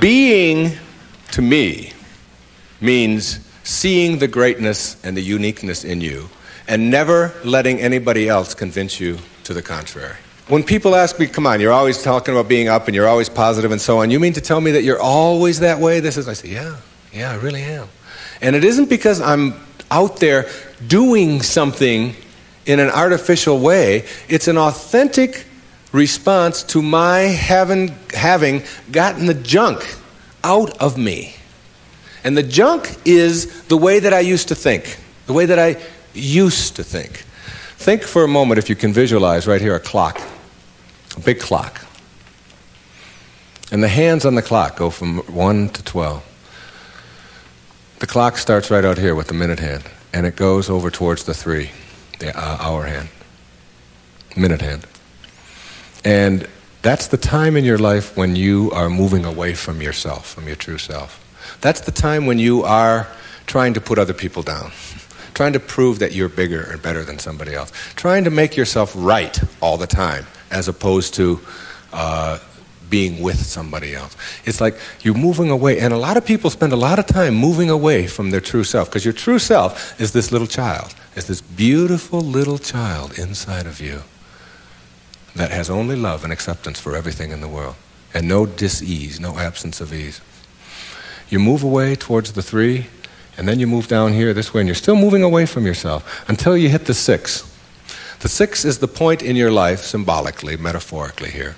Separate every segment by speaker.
Speaker 1: Being, to me, means seeing the greatness and the uniqueness in you and never letting anybody else convince you to the contrary. When people ask me, come on, you're always talking about being up and you're always positive and so on, you mean to tell me that you're always that way? This is, I say, yeah, yeah, I really am. And it isn't because I'm out there doing something in an artificial way, it's an authentic response to my having, having gotten the junk out of me. And the junk is the way that I used to think, the way that I used to think. Think for a moment, if you can visualize right here, a clock, a big clock. And the hands on the clock go from 1 to 12. The clock starts right out here with the minute hand, and it goes over towards the 3, the uh, hour hand, minute hand. And that's the time in your life when you are moving away from yourself, from your true self. That's the time when you are trying to put other people down trying to prove that you're bigger and better than somebody else, trying to make yourself right all the time, as opposed to uh, being with somebody else. It's like you're moving away, and a lot of people spend a lot of time moving away from their true self, because your true self is this little child, is this beautiful little child inside of you that has only love and acceptance for everything in the world, and no dis-ease, no absence of ease. You move away towards the three, and then you move down here this way, and you're still moving away from yourself until you hit the six. The six is the point in your life, symbolically, metaphorically here,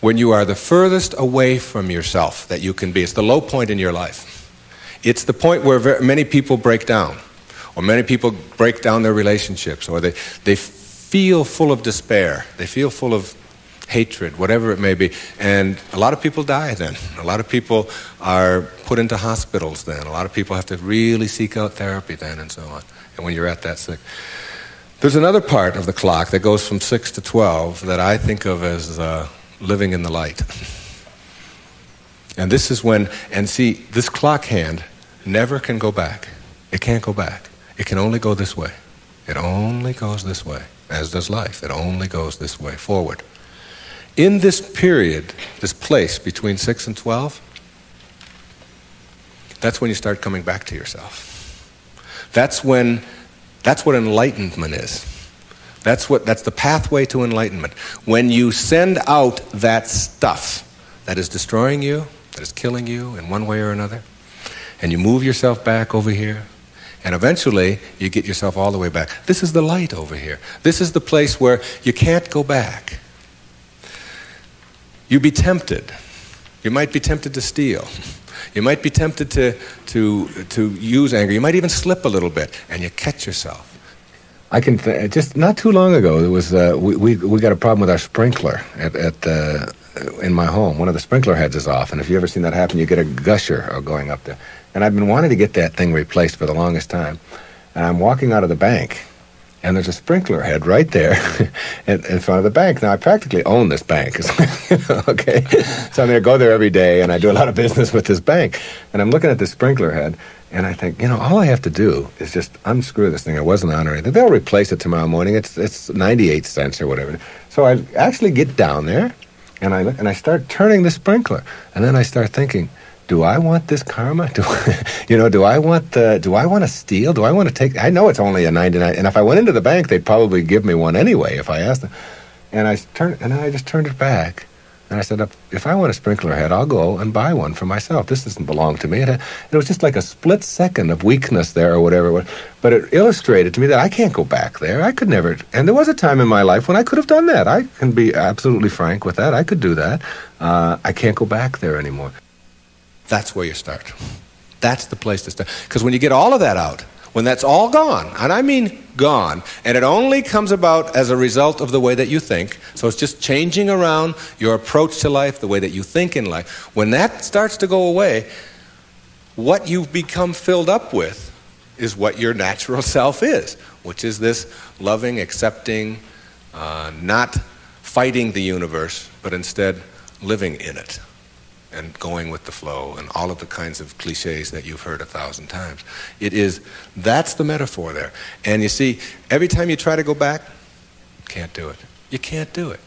Speaker 1: when you are the furthest away from yourself that you can be. It's the low point in your life. It's the point where very, many people break down, or many people break down their relationships, or they, they feel full of despair, they feel full of hatred, whatever it may be. And a lot of people die then. A lot of people are put into hospitals then. A lot of people have to really seek out therapy then and so on. And when you're at that sick. There's another part of the clock that goes from 6 to 12 that I think of as uh, living in the light. And this is when, and see, this clock hand never can go back. It can't go back. It can only go this way. It only goes this way, as does life. It only goes this way, forward. In this period, this place between 6 and 12, that's when you start coming back to yourself. That's when, that's what enlightenment is. That's, what, that's the pathway to enlightenment. When you send out that stuff that is destroying you, that is killing you in one way or another, and you move yourself back over here, and eventually you get yourself all the way back. This is the light over here. This is the place where you can't go back. You'd be tempted. You might be tempted to steal. You might be tempted to, to, to use anger. You might even slip a little bit, and you catch yourself. I can th- just not too long ago. There was uh, we, we we got a problem with our sprinkler at, at uh, Uh, in my home. One of the sprinkler heads is off, and if you ever seen that happen, you get a gusher going up there. And I've been wanting to get that thing replaced for the longest time. And I'm walking out of the bank, and there's a sprinkler head right there in, in, front of the bank. Now, I practically own this bank, okay? So I'm going to go there every day, and I do a lot of business with this bank. And I'm looking at this sprinkler head, and I think, you know, all I have to do is just unscrew this thing. It wasn't on or anything. They'll replace it tomorrow morning. It's, it's 98 cents or whatever. So I actually get down there, and I, and I start turning the sprinkler. And then I start thinking, do I want this karma? Do you know? Do I want the? Do I want to steal? Do I want to take? I know it's only a ninety nine, and if I went into the bank, they'd probably give me one anyway if I asked them. And I turned, and I just turned it back, and I said, if I want a sprinkler head, I'll go and buy one for myself. This doesn't belong to me. It, it was just like a split second of weakness there, or whatever. But it illustrated to me that I can't go back there. I could never. And there was a time in my life when I could have done that. I can be absolutely frank with that. I could do that. Uh, I can't go back there anymore. That's where you start. That's the place to start. Because when you get all of that out, when that's all gone, and I mean gone, and it only comes about as a result of the way that you think, so it's just changing around your approach to life, the way that you think in life, when that starts to go away, what you've become filled up with is what your natural self is, which is this loving, accepting, uh, not fighting the universe, but instead living in it and going with the flow and all of the kinds of cliches that you've heard a thousand times. It is, that's the metaphor there. And you see, every time you try to go back, can't do it. You can't do it.